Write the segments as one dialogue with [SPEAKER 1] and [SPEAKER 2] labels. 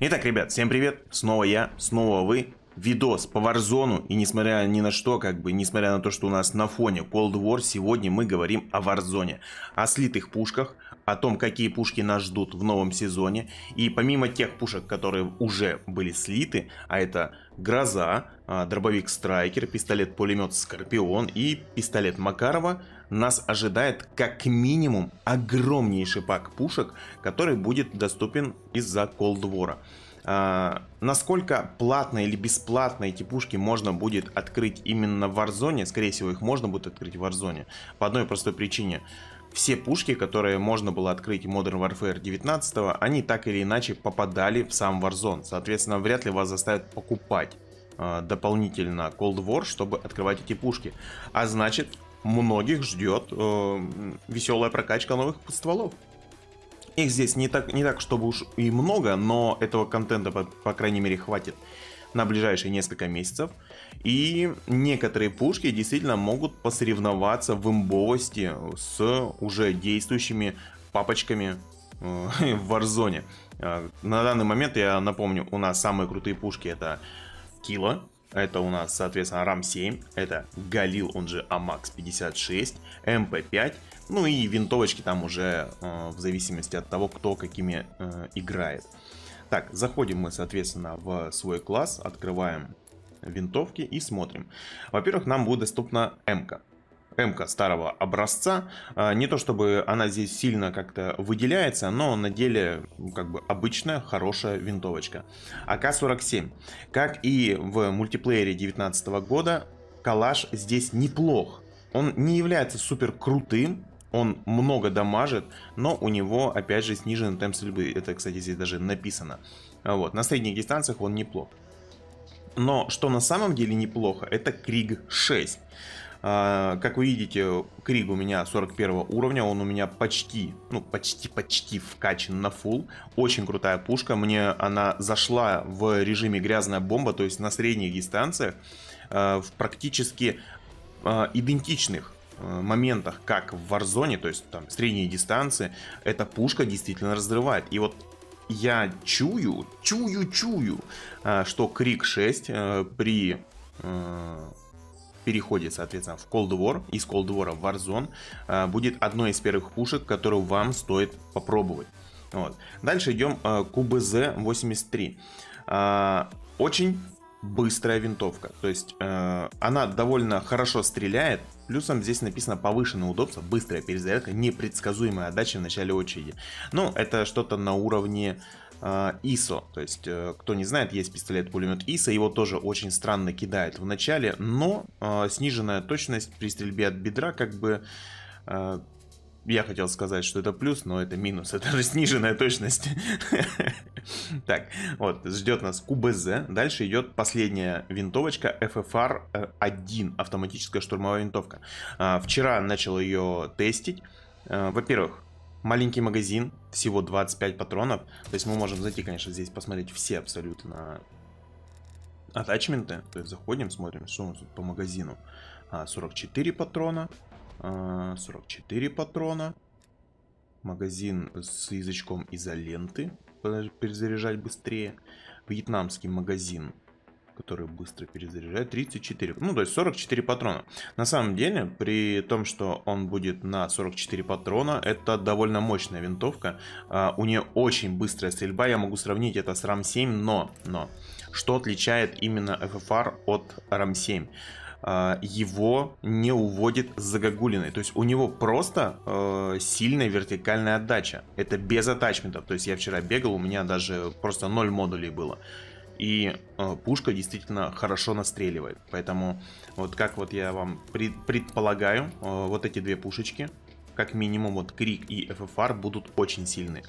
[SPEAKER 1] Итак, ребят, всем привет, снова я, снова вы, видос по Warzone, и несмотря ни на что, как бы, несмотря на то, что у нас на фоне Cold War, сегодня мы говорим о Warzone, о слитых пушках, о том, какие пушки нас ждут в новом сезоне, и помимо тех пушек, которые уже были слиты, а это Гроза, а, дробовик Страйкер, пистолет-пулемет Скорпион и пистолет Макарова, нас ожидает как минимум огромнейший пак пушек, который будет доступен из-за War. А, насколько платно или бесплатно эти пушки можно будет открыть именно в Warzone, скорее всего их можно будет открыть в Warzone, по одной простой причине. Все пушки, которые можно было открыть в Modern Warfare 19, они так или иначе попадали в сам Warzone. Соответственно, вряд ли вас заставят покупать э, дополнительно Cold War, чтобы открывать эти пушки. А значит, многих ждет э, веселая прокачка новых стволов. Их здесь не так, не так, чтобы уж и много, но этого контента, по, по крайней мере, хватит на ближайшие несколько месяцев. И некоторые пушки действительно могут посоревноваться в имбовости с уже действующими папочками э, в Warzone. Э, на данный момент, я напомню, у нас самые крутые пушки это Кила, это у нас, соответственно, RAM7, это Галил, он же AMAX 56, MP5, ну и винтовочки там уже э, в зависимости от того, кто какими э, играет. Так, заходим мы, соответственно, в свой класс, открываем винтовки и смотрим. Во-первых, нам будет доступна М-ка. М старого образца. А, не то чтобы она здесь сильно как-то выделяется, но на деле как бы обычная хорошая винтовочка. АК-47. Как и в мультиплеере 2019 года, калаш здесь неплох. Он не является супер крутым, он много дамажит, но у него, опять же, сниженный темп стрельбы. Это, кстати, здесь даже написано. Вот. На средних дистанциях он неплох. Но что на самом деле неплохо, это Криг 6. А, как вы видите, Криг у меня 41 уровня, он у меня почти, ну почти-почти вкачан на full. Очень крутая пушка, мне она зашла в режиме грязная бомба, то есть на средних дистанциях, а, в практически а, идентичных моментах, как в Warzone, то есть там средние дистанции, эта пушка действительно разрывает. И вот я чую, чую, чую, что Крик 6 э, при переходе, соответственно, в Cold War, из Cold War в Warzone, э, будет одной из первых пушек, которую вам стоит попробовать. Вот. Дальше идем к УБЗ-83. Очень быстрая винтовка. То есть э, она довольно хорошо стреляет. Плюсом здесь написано повышенное удобство, быстрая перезарядка, непредсказуемая отдача в начале очереди. Ну, это что-то на уровне э, ISO. То есть, э, кто не знает, есть пистолет-пулемет ISO, его тоже очень странно кидает в начале, но э, сниженная точность при стрельбе от бедра как бы э, я хотел сказать, что это плюс, но это минус. Это же сниженная точность. Так, вот, ждет нас QBZ. Дальше идет последняя винтовочка FFR-1, автоматическая штурмовая винтовка. Вчера начал ее тестить. Во-первых, маленький магазин, всего 25 патронов. То есть мы можем зайти, конечно, здесь посмотреть все абсолютно атачменты. То есть заходим, смотрим, что у нас тут по магазину. 44 а, патрона, 44 патрона. Магазин с язычком изоленты. Перезаряжать быстрее. Вьетнамский магазин который быстро перезаряжает, 34, ну то есть 44 патрона. На самом деле, при том, что он будет на 44 патрона, это довольно мощная винтовка. Uh, у нее очень быстрая стрельба, я могу сравнить это с RAM-7, но, но, что отличает именно FFR от RAM-7? А, его не уводит с загогулиной. То есть у него просто э, сильная вертикальная отдача. Это без атачментов. То есть я вчера бегал, у меня даже просто 0 модулей было. И э, пушка действительно хорошо настреливает. Поэтому вот как вот я вам пред, предполагаю, э, вот эти две пушечки как минимум вот Крик и FFR будут очень сильны.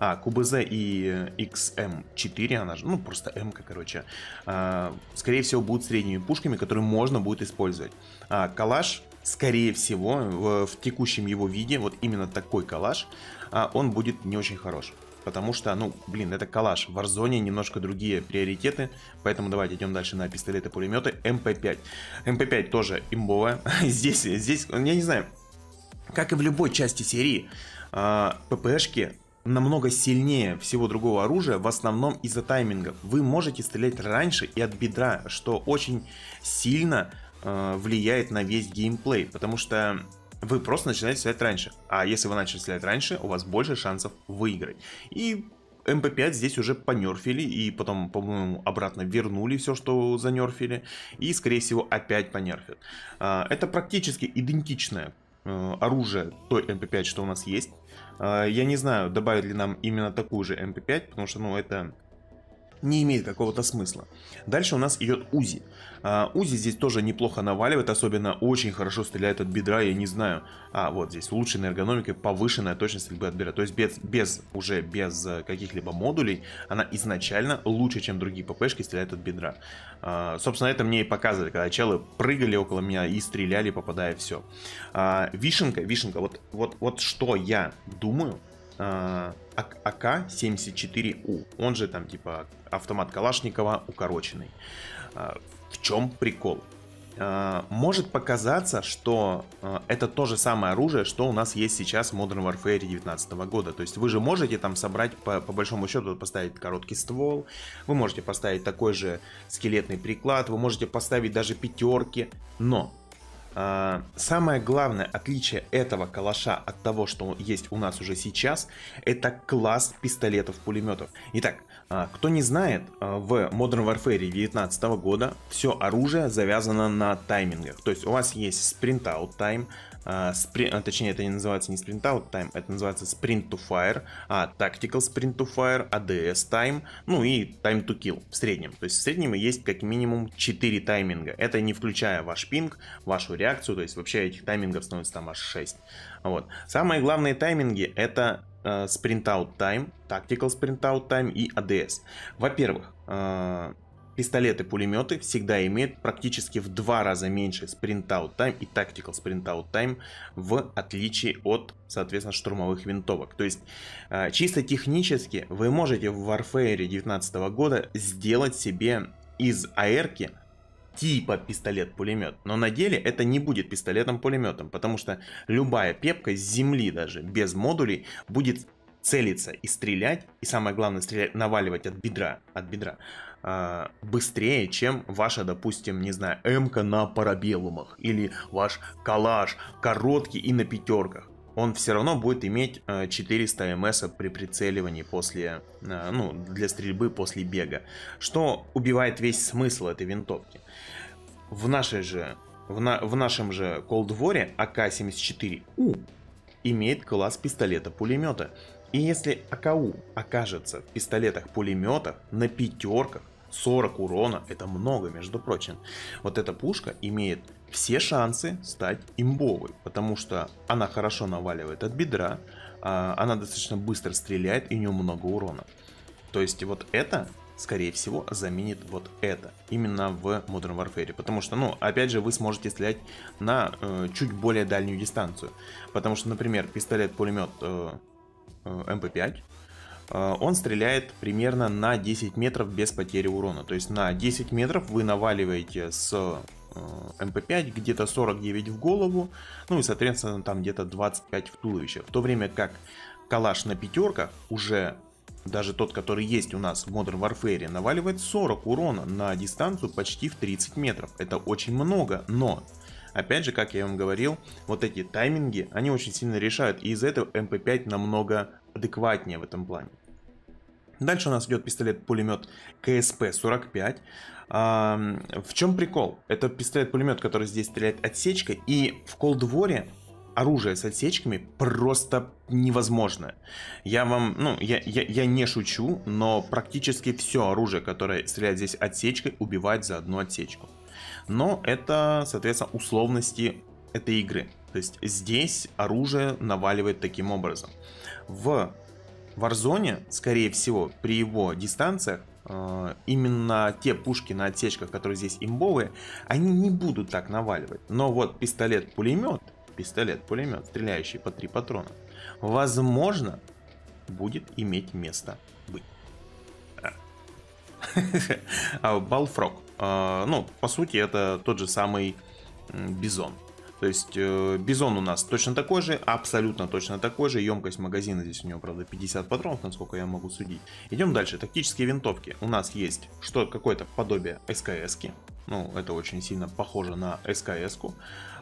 [SPEAKER 1] А, QBZ и XM4, она же, ну просто М, короче, а, скорее всего будут средними пушками, которые можно будет использовать. А, калаш, скорее всего, в, в текущем его виде, вот именно такой калаш, а, он будет не очень хорош. Потому что, ну, блин, это калаш. В Warzone немножко другие приоритеты. Поэтому давайте идем дальше на пистолеты-пулеметы. МП-5. МП-5 тоже имбовая. здесь, здесь, я не знаю, как и в любой части серии, а, ППшки намного сильнее всего другого оружия, в основном из-за таймингов. Вы можете стрелять раньше и от бедра, что очень сильно э, влияет на весь геймплей, потому что вы просто начинаете стрелять раньше. А если вы начали стрелять раньше, у вас больше шансов выиграть. И МП5 здесь уже понерфили, и потом, по-моему, обратно вернули все, что занерфили, и, скорее всего, опять понерфят. А, это практически идентичное э, оружие той МП5, что у нас есть. А, я не знаю, добавят ли нам именно такую же МП5, потому что, ну, это не имеет какого-то смысла. Дальше у нас идет УЗИ. А, УЗИ здесь тоже неплохо наваливает, особенно очень хорошо стреляет от бедра, я не знаю. А, вот здесь улучшенная эргономика, повышенная точность стрельбы от бедра. То есть без, без уже без э, каких-либо модулей, она изначально лучше, чем другие ППшки стреляет от бедра. А, собственно, это мне и показывали, когда челы прыгали около меня и стреляли, попадая все. А, вишенка, вишенка, вот, вот, вот что я думаю а, АК-74У. Он же там типа автомат Калашникова укороченный. А, в чем прикол? А, может показаться, что это то же самое оружие, что у нас есть сейчас в Modern Warfare 2019 года. То есть вы же можете там собрать, по, по большому счету, поставить короткий ствол, вы можете поставить такой же скелетный приклад, вы можете поставить даже пятерки, но а, самое главное отличие этого калаша от того, что есть у нас уже сейчас, это класс пистолетов-пулеметов. Итак, а, кто не знает, а, в Modern Warfare 2019 года все оружие завязано на таймингах. То есть у вас есть sprint-out time, а, а, точнее это не называется не sprint out time, это называется sprint to fire, а tactical sprint to fire, ADS time, ну и time to kill в среднем. То есть в среднем есть как минимум 4 тайминга. Это не включая ваш пинг, вашу реакцию, то есть вообще этих таймингов становится там аж 6. Вот. Самые главные тайминги это uh, sprint out time, tactical sprint out time и ADS. Во-первых, uh, Пистолеты-пулеметы всегда имеют практически в два раза меньше sprint-out time и tactical sprint-out time в отличие от, соответственно, штурмовых винтовок. То есть, а, чисто технически вы можете в Warfare 2019 года сделать себе из АР типа пистолет-пулемет. Но на деле это не будет пистолетом-пулеметом, потому что любая пепка с земли даже, без модулей, будет целиться и стрелять, и самое главное, стрелять, наваливать от бедра, от бедра, э, быстрее, чем ваша, допустим, не знаю, м на парабеллумах, или ваш калаш короткий и на пятерках. Он все равно будет иметь 400 МС при прицеливании после, э, ну, для стрельбы после бега, что убивает весь смысл этой винтовки. В нашей же в, на, в нашем же Cold War АК-74У имеет класс пистолета-пулемета. И если АКУ окажется в пистолетах-пулеметах на пятерках, 40 урона, это много, между прочим. Вот эта пушка имеет все шансы стать имбовой, потому что она хорошо наваливает от бедра, а, она достаточно быстро стреляет и у нее много урона. То есть вот это, скорее всего, заменит вот это, именно в Modern Warfare. Потому что, ну, опять же, вы сможете стрелять на э, чуть более дальнюю дистанцию. Потому что, например, пистолет-пулемет э, МП5, э, он стреляет примерно на 10 метров без потери урона. То есть на 10 метров вы наваливаете с э, МП5 где-то 49 в голову, ну и соответственно там где-то 25 в туловище. В то время как калаш на пятерках уже даже тот, который есть у нас в Modern Warfare, наваливает 40 урона на дистанцию почти в 30 метров. Это очень много, но Опять же, как я вам говорил, вот эти тайминги, они очень сильно решают, и из-за этого MP5 намного адекватнее в этом плане. Дальше у нас идет пистолет-пулемет КСП-45. А, в чем прикол? Это пистолет-пулемет, который здесь стреляет отсечкой, и в War оружие с отсечками просто невозможно. Я вам, ну, я, я, я не шучу, но практически все оружие, которое стреляет здесь отсечкой, убивает за одну отсечку но это, соответственно, условности этой игры. То есть здесь оружие наваливает таким образом. В Warzone, скорее всего, при его дистанциях, э, именно те пушки на отсечках, которые здесь имбовые, они не будут так наваливать. Но вот пистолет-пулемет, пистолет-пулемет, стреляющий по три патрона, возможно, будет иметь место Bullfrog. А, ну, по сути, это тот же самый Бизон. То есть э, Бизон у нас точно такой же, абсолютно точно такой же. Емкость магазина здесь у него, правда, 50 патронов, насколько я могу судить. Идем дальше. Тактические винтовки. У нас есть что какое-то подобие СКС-ки. Ну, это очень сильно похоже на СКС-ку.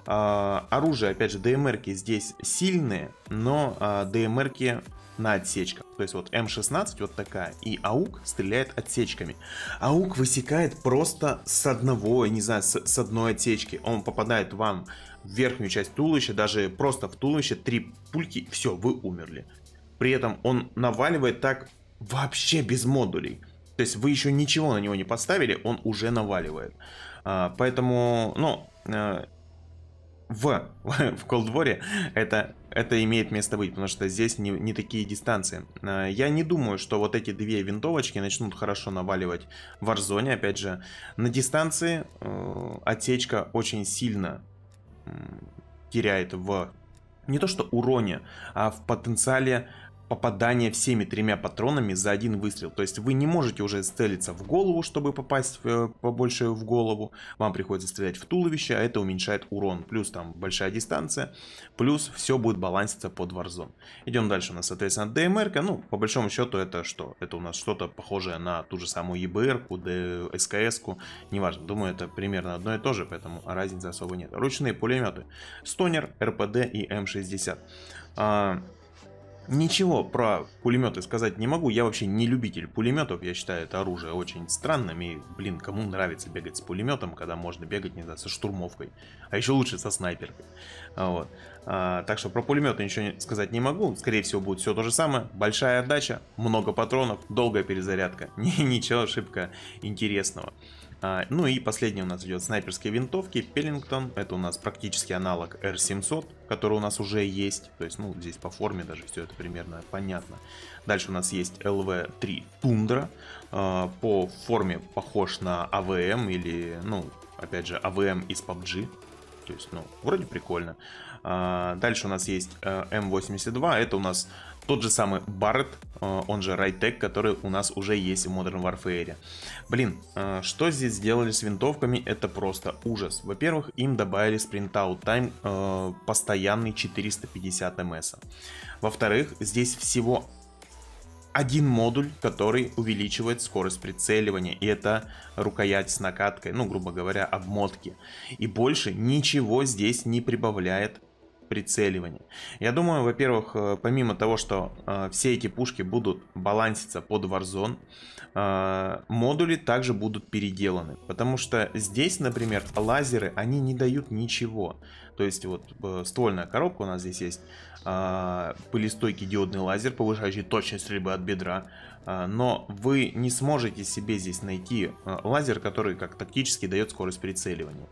[SPEAKER 1] А, оружие, опять же, ДМРки здесь сильные, но а, ДМРки на отсечках. То есть вот М16 вот такая, и АУК стреляет отсечками. АУК высекает просто с одного, не знаю, с, с одной отсечки. Он попадает вам верхнюю часть туловища, даже просто в туловище, три пульки, все, вы умерли. При этом он наваливает так вообще без модулей. То есть вы еще ничего на него не поставили, он уже наваливает. А, поэтому, ну, э, в, в Cold War это, это имеет место быть, потому что здесь не, не такие дистанции. А, я не думаю, что вот эти две винтовочки начнут хорошо наваливать в Warzone. Опять же, на дистанции э, отсечка очень сильно теряет в не то что уроне, а в потенциале попадание всеми тремя патронами за один выстрел. То есть вы не можете уже целиться в голову, чтобы попасть э, побольше в голову. Вам приходится стрелять в туловище, а это уменьшает урон. Плюс там большая дистанция, плюс все будет баланситься под Warzone. Идем дальше. У нас, соответственно, ДМР. -ка. Ну, по большому счету, это что? Это у нас что-то похожее на ту же самую ЕБР-ку, СКС-ку. Неважно, думаю, это примерно одно и то же, поэтому разницы особо нет. Ручные пулеметы. Стонер, РПД и М60. Ничего про пулеметы сказать не могу. Я вообще не любитель пулеметов. Я считаю это оружие очень странным. И, блин, кому нравится бегать с пулеметом, когда можно бегать, не знаю, со штурмовкой. А еще лучше со снайперкой. Вот. А, так что про пулеметы ничего сказать не могу. Скорее всего, будет все то же самое. Большая отдача, много патронов, долгая перезарядка. Ничего ошибка интересного. А, ну и последний у нас идет снайперские винтовки Пеллингтон. Это у нас практически аналог R700, который у нас уже есть. То есть, ну, здесь по форме даже все это примерно понятно. Дальше у нас есть LV3 Тундра. А, по форме похож на AVM или, ну, опять же, AVM из PUBG. То есть, ну, вроде прикольно. А, дальше у нас есть M82. Э, это у нас тот же самый Барретт, э, он же Райтек, который у нас уже есть в Modern Warfare. Блин, э, что здесь сделали с винтовками, это просто ужас. Во-первых, им добавили спринтаут тайм э, постоянный 450 МС. Во-вторых, здесь всего один модуль, который увеличивает скорость прицеливания. И это рукоять с накаткой, ну, грубо говоря, обмотки. И больше ничего здесь не прибавляет прицеливания. Я думаю, во-первых, э, помимо того, что э, все эти пушки будут баланситься под Warzone, э, модули также будут переделаны. Потому что здесь, например, лазеры, они не дают ничего. То есть вот э, ствольная коробка у нас здесь есть, э, пылестойкий диодный лазер, повышающий точность стрельбы от бедра. Э, но вы не сможете себе здесь найти э, лазер, который как тактически дает скорость прицеливания.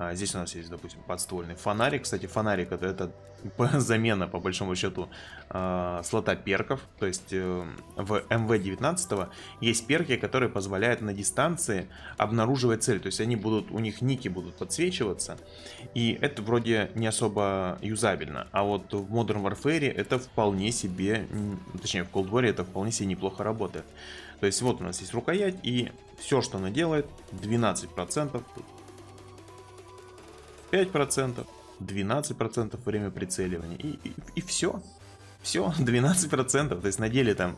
[SPEAKER 1] А, здесь у нас есть, допустим, подствольный фонарик. Кстати, фонарик это, это замена, по большому счету, э, слота перков. То есть э, в МВ-19 есть перки, которые позволяют на дистанции обнаруживать цель. То есть они будут, у них ники будут подсвечиваться. И это вроде не особо юзабельно. А вот в Modern Warfare это вполне себе, точнее в Cold War это вполне себе неплохо работает. То есть вот у нас есть рукоять и все, что она делает, 12%. 5%, 12% время прицеливания и, и, и все. Все, 12%. То есть на деле там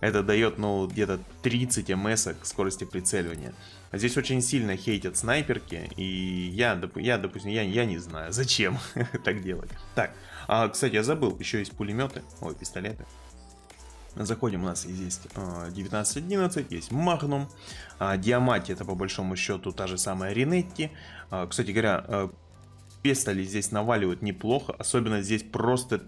[SPEAKER 1] это дает, ну, где-то 30 МС скорости прицеливания. А здесь очень сильно хейтят снайперки, и я, я допустим, я, я не знаю, зачем так делать. Так, а, кстати, я забыл, еще есть пулеметы, ой, пистолеты. Заходим, у нас есть 1911, есть Magnum, Диамати это по большому счету та же самая Ринетти. Кстати говоря, пестоли здесь наваливают неплохо. Особенно здесь просто,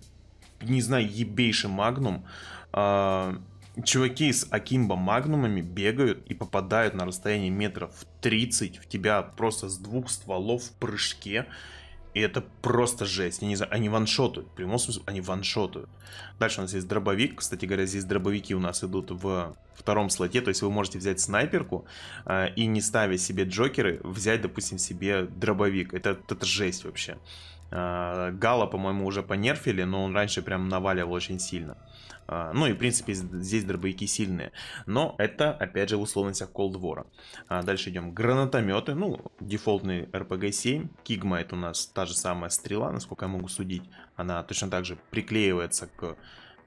[SPEAKER 1] не знаю, ебейший магнум. А, чуваки с Акимбо магнумами бегают и попадают на расстояние метров 30 в тебя просто с двух стволов в прыжке. И это просто жесть. Я не знаю, они ваншотают. В прямом смысле, они ваншотают. Дальше у нас есть дробовик. Кстати говоря, здесь дробовики у нас идут в втором слоте. То есть вы можете взять снайперку э, и не ставя себе джокеры, взять, допустим, себе дробовик. Это, это жесть вообще. А, Гала, по-моему, уже понерфили, но он раньше прям наваливал очень сильно. А, ну и, в принципе, здесь дробовики сильные. Но это, опять же, в условностях Cold War. А дальше идем. Гранатометы. Ну, дефолтный RPG-7. Кигма это у нас та же самая стрела, насколько я могу судить. Она точно так же приклеивается к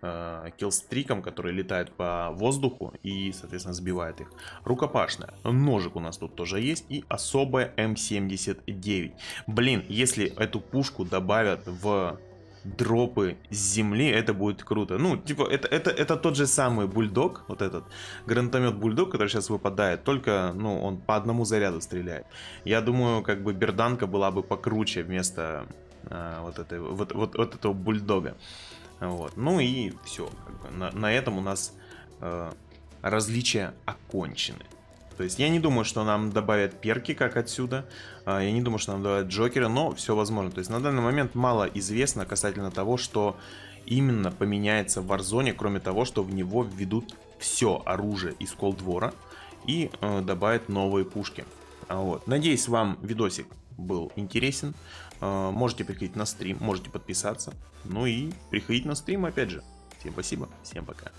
[SPEAKER 1] э, киллстрикам, которые летают по воздуху и, соответственно, сбивают их. Рукопашная. Ножик у нас тут тоже есть. И особая М79. Блин, если эту пушку добавят в дропы с земли, это будет круто. Ну, типа, это, это, это тот же самый бульдог, вот этот гранатомет бульдог, который сейчас выпадает, только, ну, он по одному заряду стреляет. Я думаю, как бы берданка была бы покруче вместо а, вот, этой, вот, вот, вот этого бульдога. Вот. Ну и все. На, на этом у нас э, различия окончены. То есть я не думаю, что нам добавят перки, как отсюда. А, я не думаю, что нам добавят Джокера, но все возможно. То есть на данный момент мало известно касательно того, что именно поменяется в Warzone, кроме того, что в него введут все оружие из War и э, добавят новые пушки. А вот. Надеюсь, вам видосик был интересен. Э, можете приходить на стрим, можете подписаться. Ну и приходить на стрим опять же. Всем спасибо, всем пока.